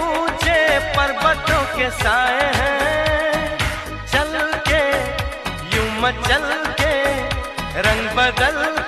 ऊँचे पर्वतों के साए हैं। चल के यूँ मचल के रंग बदल के